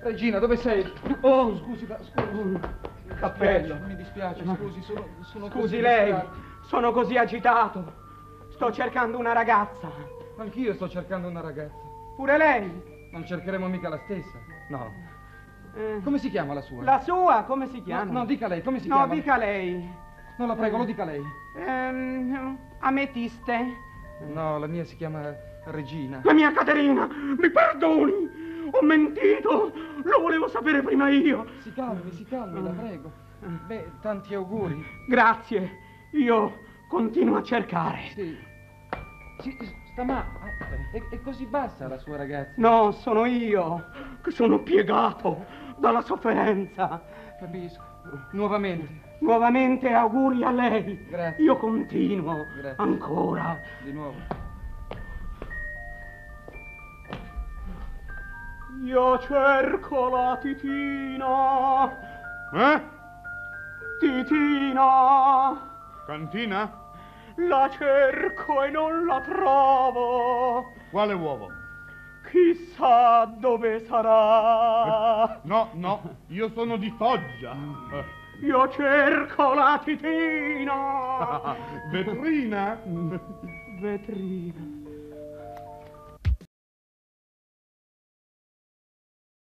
Regina, dove sei? Oh, scusi, da- scusi. Cappello. Mi dispiace, scusi, sono, sono Scusi così lei, distratto. sono così agitato. Sto cercando una ragazza. Anch'io sto cercando una ragazza. Pure lei? Non cercheremo mica la stessa. No. Eh, Come si chiama la sua? La sua, come si No, chiama? no, dica lei, come si No, chiama? dica lei. No, la prego, lo dica lei. Ehm, ametiste? No, la mia si chiama Regina. La mia Caterina, mi perdoni. Ho mentito. Lo volevo sapere prima io. Si calmi, si calmi, la prego. Beh, tanti auguri. Grazie. Io continuo a cercare. Sì. Sì, ma... È, è così bassa la sua ragazza. No, sono io che sono piegato dalla sofferenza. Capisco. Nuovamente. Nuovamente auguri a lei. Grazie. Io continuo Grazie. ancora. Di nuovo. Io cerco la titina. Eh? Titina. Cantina? La cerco e non la trovo. Quale uovo? Chissà dove sarà. No, no, io sono di Foggia. Eh, Io cerco la titina. Vetrina? Vetrina.